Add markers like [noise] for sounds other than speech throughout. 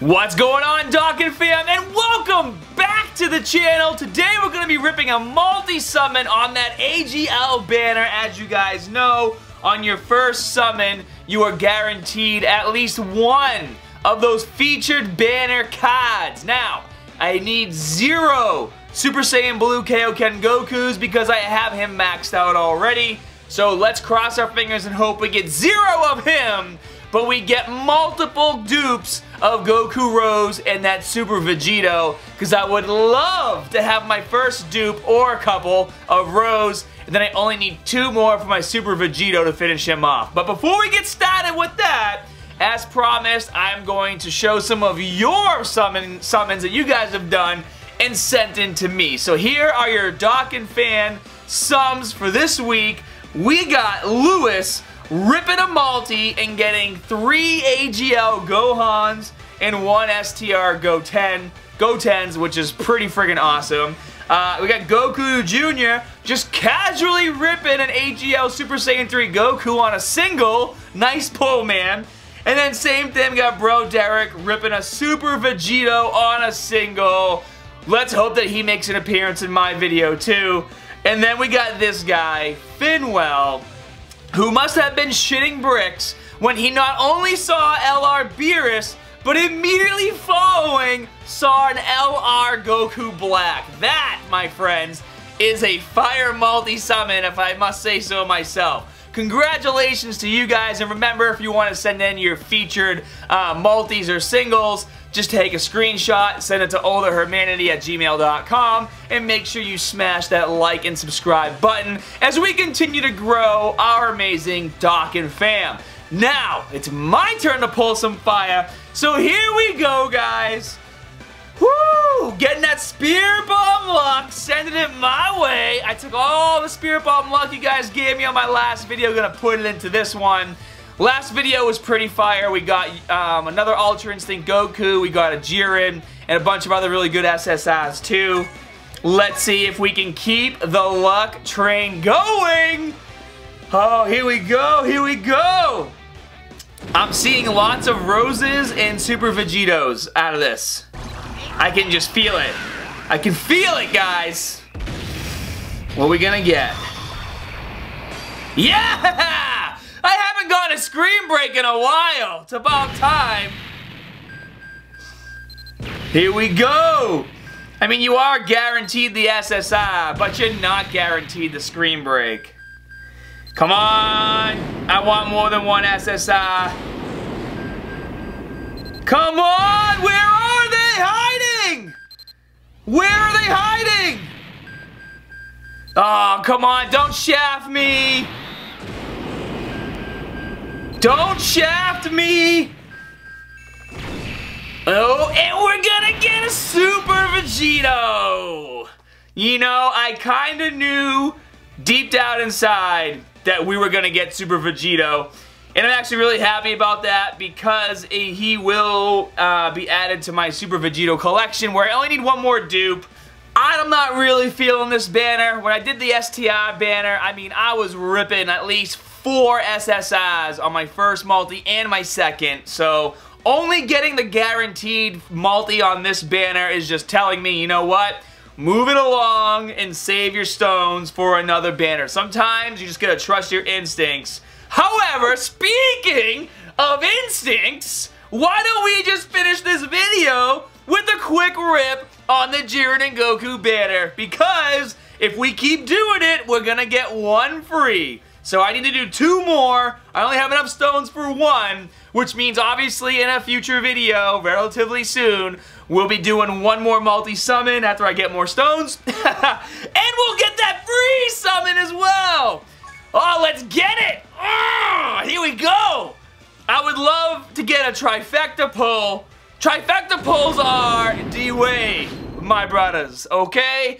What's going on, Dokkan fam, and welcome back to the channel. Today we're going to be ripping a multi-summon on that AGL banner. As you guys know, on your first summon, you are guaranteed at least one of those featured banner cards. Now, I need zero Super Saiyan Blue Kaioken Gokus because I have him maxed out already. So let's cross our fingers and hope we get zero of him, but we get multiple dupes of Goku Rose and that Super Vegito, because I would love to have my first dupe or a couple of Rose, and then I only need two more for my Super Vegito to finish him off. But before we get started with that, as promised, I'm going to show some of your summon, summons that you guys have done and sent in to me. So here are your Dokkan fan sums for this week. We got Lewis ripping a multi and getting three AGL Gohans and one STR Goten, Gotens, which is pretty friggin' awesome. Uh, we got Goku Jr. just casually ripping an AGL Super Saiyan 3 Goku on a single. Nice pull, man. And then same thing, got Bro Derek ripping a Super Vegito on a single. Let's hope that he makes an appearance in my video too. And then we got this guy, Finwell, who must have been shitting bricks when he not only saw LR Beerus, but immediately following saw an LR Goku Black. That, my friends, is a fire multi-summon if I must say so myself. Congratulations to you guys, and remember if you want to send in your featured uh, multis or singles, just take a screenshot, send it to OhTheHermanity at gmail.com, and make sure you smash that like and subscribe button as we continue to grow our amazing Dokkan fam. Now, it's my turn to pull some fire, so here we go, guys. Woo! Getting that Spirit Bomb luck, sending it my way. I took all the Spirit Bomb luck you guys gave me on my last video, gonna put it into this one. Last video was pretty fire. We got um, another Ultra Instinct Goku, we got a Jiren, and a bunch of other really good SSRs too. Let's see if we can keep the luck train going. Oh, here we go, here we go. I'm seeing lots of roses and Super Vegitos out of this. I can just feel it. I can feel it, guys. What are we gonna get? Yeah! [laughs] Haven't gone a screen break in a while. It's about time. Here we go. I mean, you are guaranteed the SSR, but you're not guaranteed the screen break. Come on! I want more than one SSR. Come on! Where are they hiding? Where are they hiding? Oh, come on, don't shaft me! Don't shaft me! Oh, and we're gonna get a Super Vegito! You know, I kinda knew deep down inside that we were gonna get Super Vegito. And I'm actually really happy about that because he will uh, be added to my Super Vegito collection where I only need one more dupe. I'm not really feeling this banner. When I did the STI banner, I mean, I was ripping at least four SSRs on my first multi and my second. So only getting the guaranteed multi on this banner is just telling me, you know what? Move it along and save your stones for another banner. Sometimes you just gotta trust your instincts. However, speaking of instincts, why don't we just finish this video with a quick rip on the Jiren and Goku banner? Because if we keep doing it, we're gonna get one free. So I need to do two more. I only have enough stones for one, which means obviously in a future video, relatively soon, we'll be doing one more multi-summon after I get more stones. [laughs] and we'll get that free summon as well. Oh, let's get it. Oh, here we go. I would love to get a trifecta pull. Trifecta pulls are D-Way, my brothers, okay?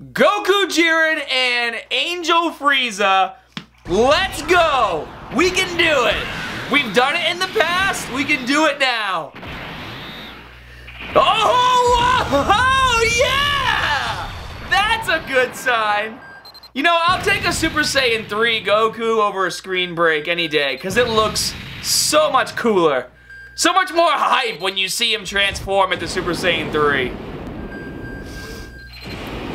Goku Jiren and Angel Frieza Let's go! We can do it! We've done it in the past, we can do it now! Oh, oh yeah! That's a good sign! You know, I'll take a Super Saiyan 3 Goku over a screen break any day, because it looks so much cooler. So much more hype when you see him transform into Super Saiyan 3.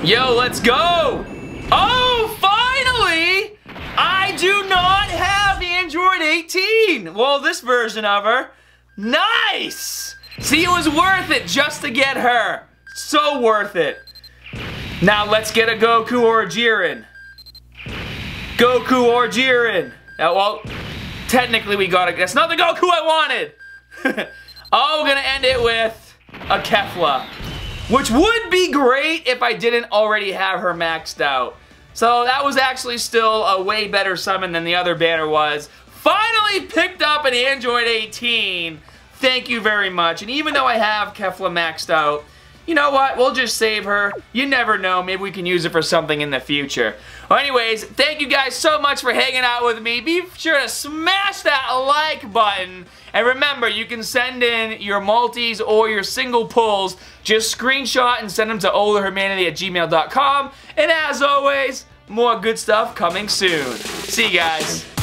Yo, let's go! Oh, finally! I do not have Android 18! Well, this version of her. Nice! See, it was worth it just to get her. So worth it. Now let's get a Goku or a Jiren. Goku or Jiren. Uh, well, technically we got it. That's not the Goku I wanted. [laughs] oh, we're gonna end it with a Kefla. Which would be great if I didn't already have her maxed out. So that was actually still a way better summon than the other banner was. Finally picked up an Android 18. Thank you very much. And even though I have Kefla maxed out, you know what? We'll just save her. You never know. Maybe we can use it for something in the future. Well, anyways, thank you guys so much for hanging out with me. Be sure to smash that like button. And remember, you can send in your multis or your single pulls. Just screenshot and send them to OhTheHermanity at gmail.com. And as always, more good stuff coming soon. See you guys.